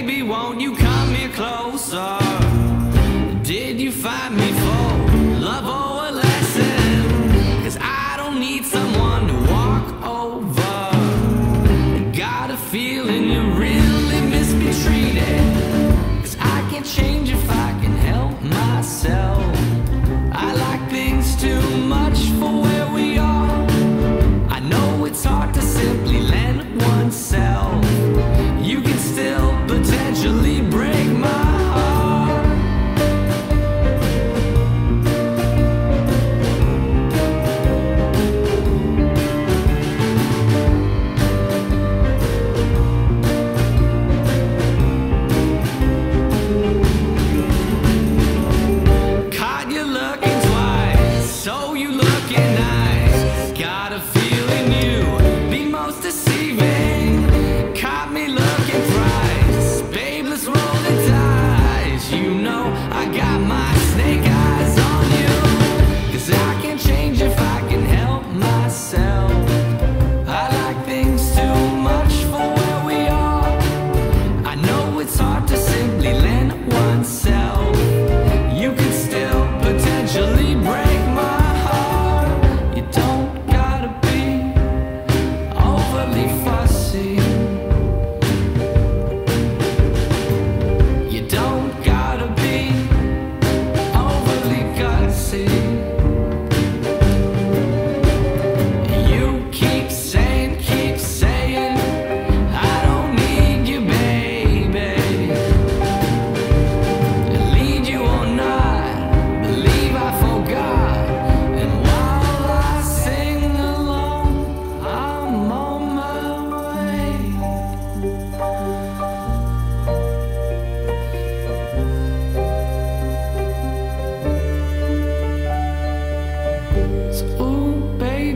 Baby, won't you come here closer? Did you find me? So you look